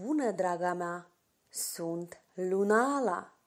Bună, draga mea! Sunt Lunala!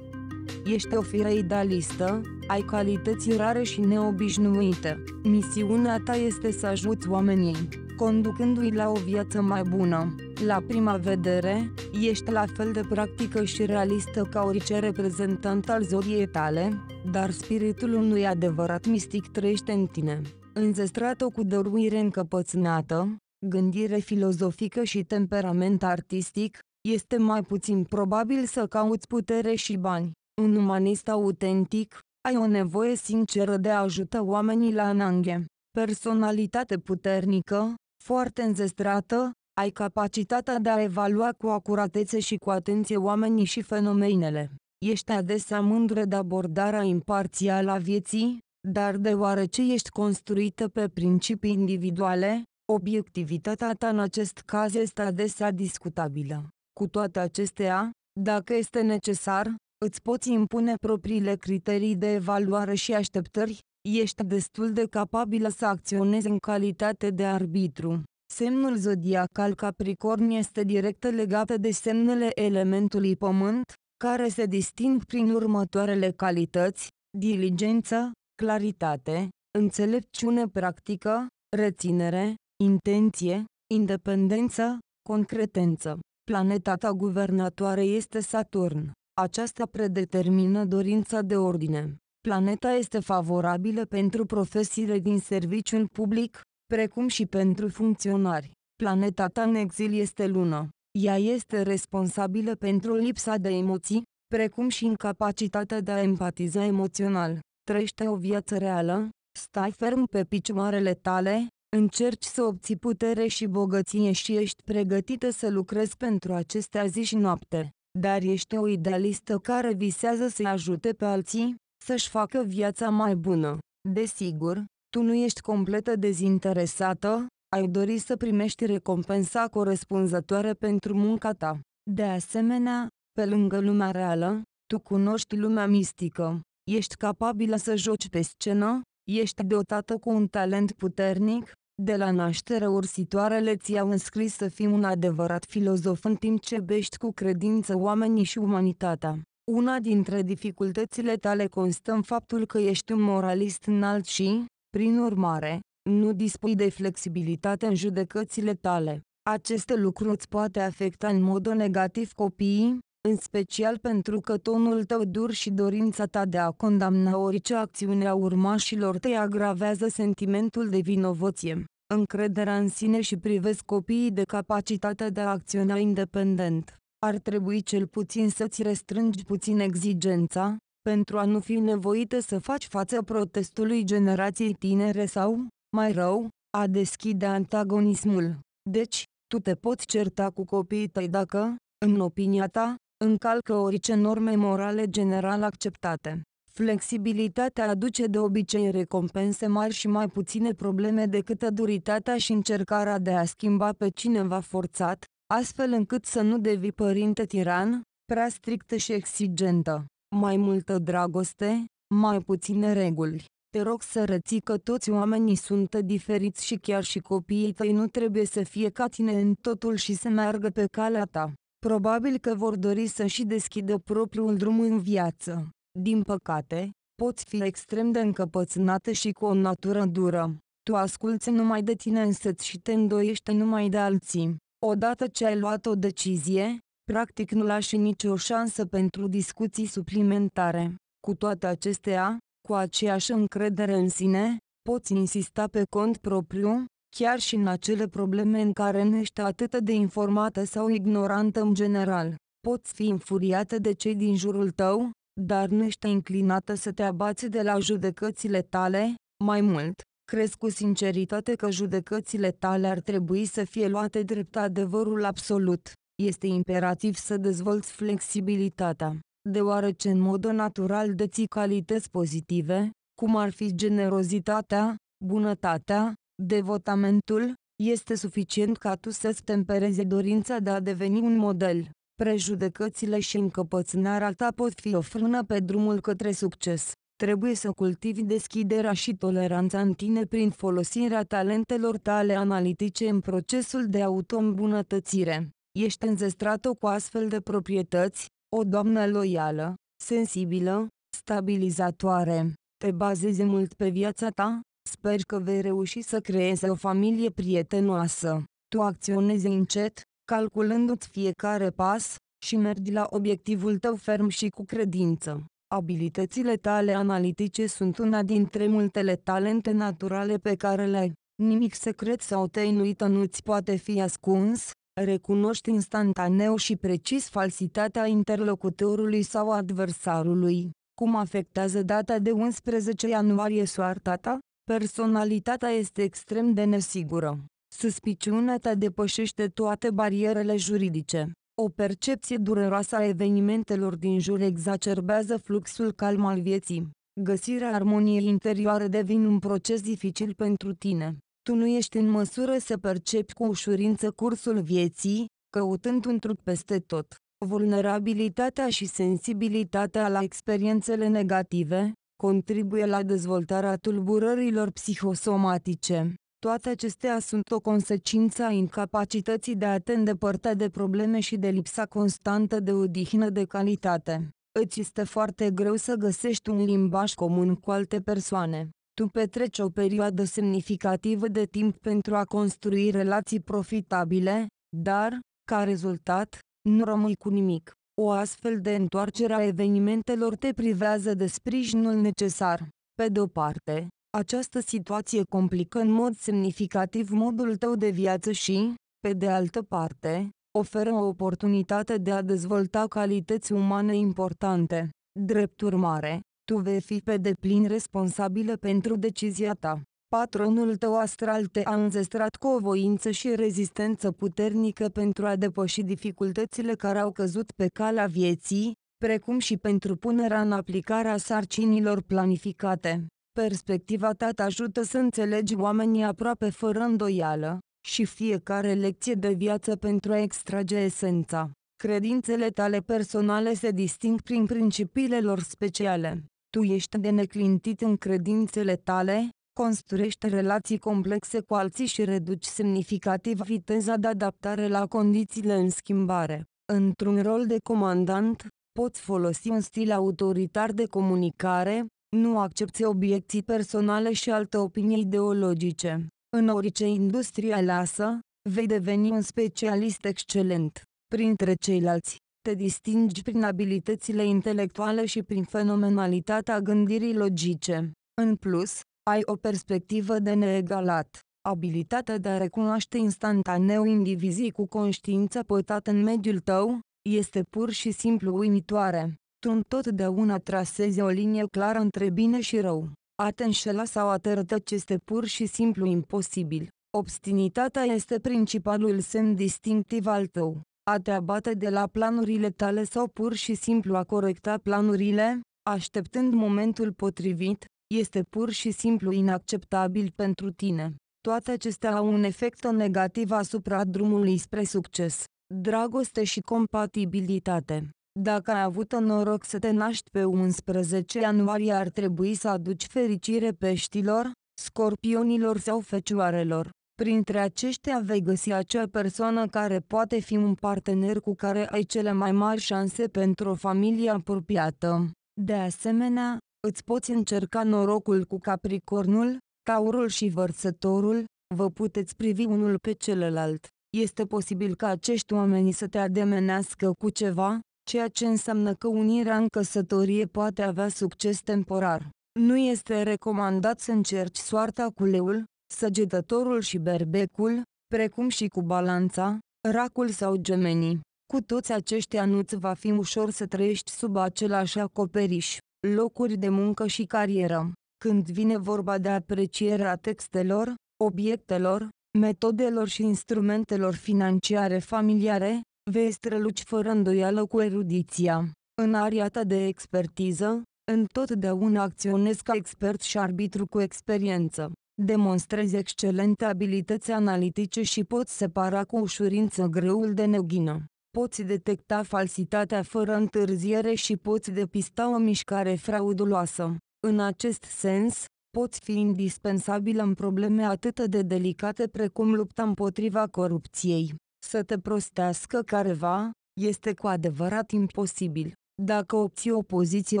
Ești o fire idealistă, ai calități rare și neobișnuite. Misiunea ta este să ajuți oamenii, conducându-i la o viață mai bună. La prima vedere, ești la fel de practică și realistă ca orice reprezentant al zodiei tale, dar spiritul unui adevărat mistic trăiește în tine. Înzestrată cu dăruire încăpățânată, gândire filozofică și temperament artistic, este mai puțin probabil să cauți putere și bani. Un umanist autentic, ai o nevoie sinceră de a ajuta oamenii la înanghe. Personalitate puternică, foarte înzestrată, ai capacitatea de a evalua cu acuratețe și cu atenție oamenii și fenomenele. Ești adesea mândră de abordarea imparțială a vieții, dar deoarece ești construită pe principii individuale, obiectivitatea ta în acest caz este adesea discutabilă. Cu toate acestea, dacă este necesar, îți poți impune propriile criterii de evaluare și așteptări, ești destul de capabilă să acționezi în calitate de arbitru. Semnul zodiacal Capricorn este direct legat de semnele elementului Pământ, care se disting prin următoarele calități, diligență, claritate, înțelepciune practică, reținere, intenție, independență, concretență. Planeta ta guvernatoare este Saturn. Aceasta predetermină dorința de ordine. Planeta este favorabilă pentru profesiile din serviciul public, precum și pentru funcționari. Planeta ta în exil este lună. Ea este responsabilă pentru lipsa de emoții, precum și incapacitatea de a empatiza emoțional. Trăiește o viață reală, stai ferm pe picioarele tale, încerci să obții putere și bogăție și ești pregătită să lucrezi pentru acestea zi și noapte. Dar ești o idealistă care visează să ajute pe alții, să-și facă viața mai bună. Desigur, tu nu ești completă dezinteresată, ai dori să primești recompensa corespunzătoare pentru munca ta. De asemenea, pe lângă lumea reală, tu cunoști lumea mistică, ești capabilă să joci pe scenă, ești dotată cu un talent puternic, de la naștere ursitoarele ți-au înscris să fii un adevărat filozof în timp ce bești cu credință oamenii și umanitatea. Una dintre dificultățile tale constă în faptul că ești un moralist înalt și, prin urmare, nu dispui de flexibilitate în judecățile tale. Aceste lucruri îți poate afecta în mod negativ copiii, în special pentru că tonul tău dur și dorința ta de a condamna orice acțiune a urmașilor tăi agravează sentimentul de vinovăție, încrederea în sine și privesc copiii de capacitatea de a acționa independent. Ar trebui cel puțin să-ți restrângi puțin exigența, pentru a nu fi nevoită să faci față protestului generației tinere sau, mai rău, a deschide antagonismul. Deci, tu te poți certa cu copiii tăi dacă, în opinia ta, încalcă orice norme morale general acceptate. Flexibilitatea aduce de obicei recompense mari și mai puține probleme decât duritatea și încercarea de a schimba pe cineva forțat, astfel încât să nu devii părinte tiran, prea strictă și exigentă. Mai multă dragoste, mai puține reguli. Te rog să reții că toți oamenii sunt diferiți și chiar și copiii tăi nu trebuie să fie ca tine în totul și să meargă pe calea ta. Probabil că vor dori să și deschidă propriul drum în viață. Din păcate, poți fi extrem de încăpățânată și cu o natură dură. Tu asculți numai de tine însăți și te îndoiești numai de alții. Odată ce ai luat o decizie, practic nu lași nicio șansă pentru discuții suplimentare. Cu toate acestea, cu aceeași încredere în sine, poți insista pe cont propriu, chiar și în acele probleme în care nu ești atât de informată sau ignorantă în general. Poți fi infuriată de cei din jurul tău, dar nu ești înclinată să te abați de la judecățile tale, mai mult, crezi cu sinceritate că judecățile tale ar trebui să fie luate drept adevărul absolut. Este imperativ să dezvolți flexibilitatea, deoarece în mod natural deții calități pozitive, cum ar fi generozitatea, bunătatea, devotamentul, este suficient ca tu să-ți temperezi dorința de a deveni un model. Prejudecățile și încăpățânarea ta pot fi o frână pe drumul către succes. Trebuie să cultivi deschiderea și toleranța în tine prin folosirea talentelor tale analitice în procesul de auto-îmbunătățire. Ești înzestrată cu astfel de proprietăți, o doamnă loială, sensibilă, stabilizatoare. Te bazezi mult pe viața ta? Sper că vei reuși să creezi o familie prietenoasă. Tu acționezi încet, calculându-ți fiecare pas, și mergi la obiectivul tău ferm și cu credință. Abilitățile tale analitice sunt una dintre multele talente naturale pe care le ai. Nimic secret sau tăinuită nu-ți poate fi ascuns, recunoști instantaneu și precis falsitatea interlocutorului sau adversarului. Cum afectează data de 11 ianuarie soarta ta? Personalitatea este extrem de nesigură. Suspiciunea ta depășește toate barierele juridice. O percepție dureroasă a evenimentelor din jur exacerbează fluxul calm al vieții. Găsirea armoniei interioare devine un proces dificil pentru tine. Tu nu ești în măsură să percepi cu ușurință cursul vieții, căutând un truc peste tot. Vulnerabilitatea și sensibilitatea la experiențele negative contribuie la dezvoltarea tulburărilor psihosomatice. Toate acestea sunt o consecință a incapacității de a te îndepărta de probleme și de lipsa constantă de odihnă de calitate. Îți este foarte greu să găsești un limbaj comun cu alte persoane. Tu petreci o perioadă semnificativă de timp pentru a construi relații profitabile, dar, ca rezultat, nu rămâi cu nimic. O astfel de întoarcere a evenimentelor te privează de sprijinul necesar. Pe de o parte, această situație complică în mod semnificativ modul tău de viață și, pe de altă parte, oferă o oportunitate de a dezvolta calități umane importante. Drept urmare, tu vei fi pe deplin responsabilă pentru decizia ta. Patronul tău astral te-a înzestrat cu o voință și rezistență puternică pentru a depăși dificultățile care au căzut pe calea vieții, precum și pentru punerea în aplicare a sarcinilor planificate. Perspectiva ta te ajută să înțelegi oamenii aproape fără îndoială, și fiecare lecție de viață pentru a extrage esența. Credințele tale personale se disting prin principiile lor speciale. Tu ești de neclintit în credințele tale, construiești relații complexe cu alții și reduci semnificativ viteza de adaptare la condițiile în schimbare. Într-un rol de comandant, poți folosi un stil autoritar de comunicare, nu accepti obiecții personale și alte opinii ideologice. În orice industrie aleasă, vei deveni un specialist excelent. Printre ceilalți, te distingi prin abilitățile intelectuale și prin fenomenalitatea gândirii logice. În plus, ai o perspectivă de neegalat. Abilitatea de a recunoaște instantaneu indivizii cu conștiință pătată în mediul tău, este pur și simplu uimitoare. Tu întotdeauna trasezi o linie clară între bine și rău. A te înșela sau a te rătăci este pur și simplu imposibil. Obstinitatea este principalul semn distinctiv al tău. A te abate de la planurile tale sau pur și simplu a corecta planurile, așteptând momentul potrivit, este pur și simplu inacceptabil pentru tine. Toate acestea au un efect negativ asupra drumului spre succes. Dragoste și compatibilitate dacă ai avut noroc să te naști pe 11 ianuarie ar trebui să aduci fericire peștilor, scorpionilor sau fecioarelor. Printre aceștia vei găsi acea persoană care poate fi un partener cu care ai cele mai mari șanse pentru o familie apropiată. De asemenea, îți poți încerca norocul cu Capricornul, Taurul și Vărsătorul, vă puteți privi unul pe celălalt. Este posibil ca acești oameni să te ademenească cu ceva, ceea ce înseamnă că unirea în căsătorie poate avea succes temporar. Nu este recomandat să încerci soarta cu leul, săgetătorul și berbecul, precum și cu balanța, racul sau gemenii. Cu toți aceștia nu-ți va fi ușor să trăiești sub același acoperiș, locuri de muncă și carieră. Când vine vorba de aprecierea textelor, obiectelor, metodelor și instrumentelor financiare familiare, vei străluci fără îndoială cu erudiția. În aria ta de expertiză, întotdeauna acționezi ca expert și arbitru cu experiență. Demonstrezi excelente abilități analitice și poți separa cu ușurință greul de neghină. Poți detecta falsitatea fără întârziere și poți depista o mișcare frauduloasă. În acest sens, poți fi indispensabil în probleme atât de delicate precum lupta împotriva corupției. Să te prostească careva, este cu adevărat imposibil. Dacă obții o poziție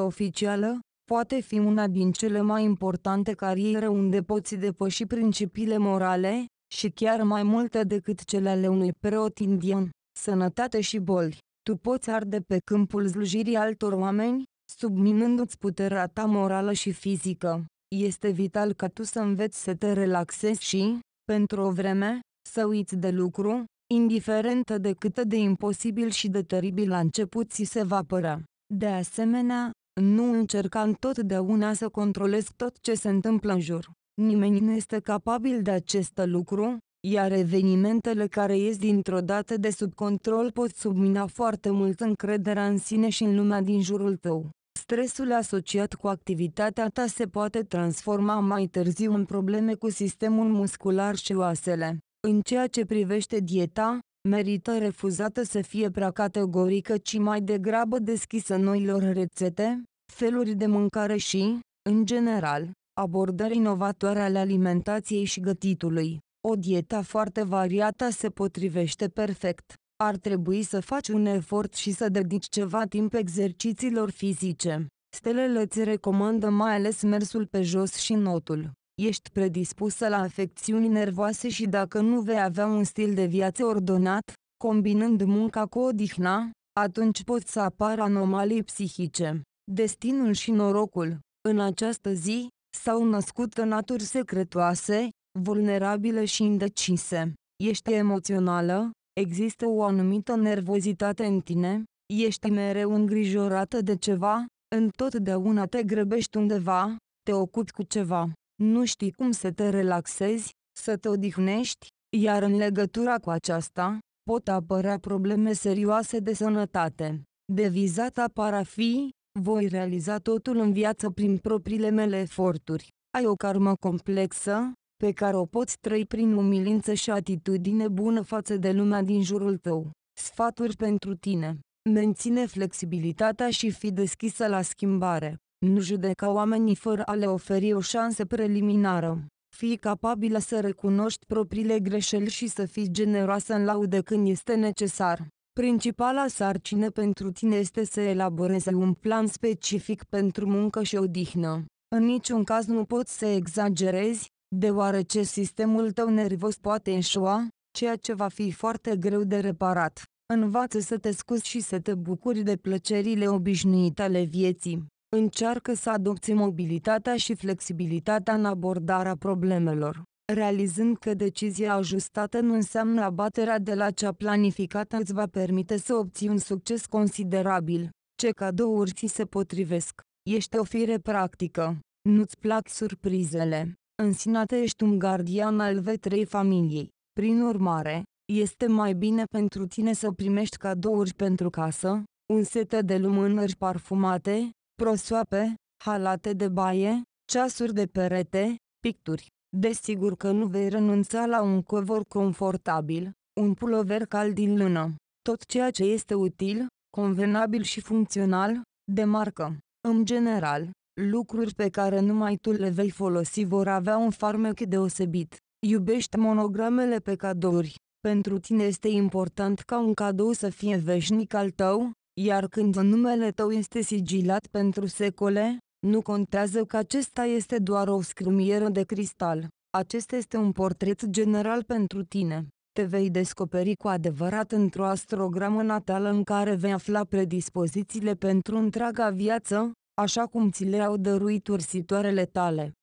oficială, poate fi una din cele mai importante cariere unde poți depăși principiile morale, și chiar mai multe decât cele ale unui preot indian, sănătate și boli. Tu poți arde pe câmpul slujirii altor oameni, subminându-ți puterea ta morală și fizică. Este vital ca tu să înveți să te relaxezi și, pentru o vreme, să uiți de lucru, indiferent de cât de imposibil și de teribil la început ți se va părea. De asemenea, nu încerca întotdeauna să controlezi tot ce se întâmplă în jur. Nimeni nu este capabil de acest lucru, iar evenimentele care ies dintr-o dată de sub control pot submina foarte mult încrederea în sine și în lumea din jurul tău. Stresul asociat cu activitatea ta se poate transforma mai târziu în probleme cu sistemul muscular și oasele. În ceea ce privește dieta, merită refuzată să fie prea categorică, ci mai degrabă deschisă noilor rețete, feluri de mâncare și, în general, abordări inovatoare ale alimentației și gătitului. O dietă foarte variată se potrivește perfect. Ar trebui să faci un efort și să dedici ceva timp exercițiilor fizice. Stelele îți recomandă mai ales mersul pe jos și notul. Ești predispusă la afecțiuni nervoase și dacă nu vei avea un stil de viață ordonat, combinând munca cu odihna, atunci pot să apară anomalii psihice. Destinul și norocul. În această zi, s-au născut naturi secretoase, vulnerabile și indecise. Ești emoțională, există o anumită nervozitate în tine, ești mereu îngrijorată de ceva, întotdeauna te grăbești undeva, te ocupi cu ceva, nu știi cum să te relaxezi, să te odihnești, iar în legătura cu aceasta, pot apărea probleme serioase de sănătate. Devizata par a fi, voi realiza totul în viață prin propriile mele eforturi. Ai o karmă complexă, pe care o poți trăi prin umilință și atitudine bună față de lumea din jurul tău. Sfaturi pentru tine. Menține flexibilitatea și fi deschisă la schimbare. Nu judeca oamenii fără a le oferi o șansă preliminară. Fii capabilă să recunoști propriile greșeli și să fii generoasă în laude când este necesar. Principala sarcină pentru tine este să elaborezi un plan specific pentru muncă și odihnă. În niciun caz nu poți să exagerezi, deoarece sistemul tău nervos poate înșua, ceea ce va fi foarte greu de reparat. Învață să te scuzi și să te bucuri de plăcerile obișnuite ale vieții. Încearcă să adopți mobilitatea și flexibilitatea în abordarea problemelor realizând că decizia ajustată nu înseamnă abaterea de la cea planificată îți va permite să obții un succes considerabil. Ce cadouri ți se potrivesc? Ești o fire practică. Nu-ți plac surprizele. În sinate ești un gardian al vetrei familiei. Prin urmare, este mai bine pentru tine să primești cadouri pentru casă, un set de lumânări parfumate, prosoape, halate de baie, ceasuri de perete, picturi. Desigur că nu vei renunța la un covor confortabil, un pulover cald din lână. Tot ceea ce este util, convenabil și funcțional, de marcă. În general, lucruri pe care numai tu le vei folosi vor avea un farmec deosebit. Iubești monogramele pe cadouri. Pentru tine este important ca un cadou să fie veșnic al tău, iar când numele tău este sigilat pentru secole, nu contează că acesta este doar o scrumieră de cristal. Acesta este un portret general pentru tine. Te vei descoperi cu adevărat într-o astrogramă natală în care vei afla predispozițiile pentru întreaga viață, așa cum ți le-au dăruit ursitoarele tale.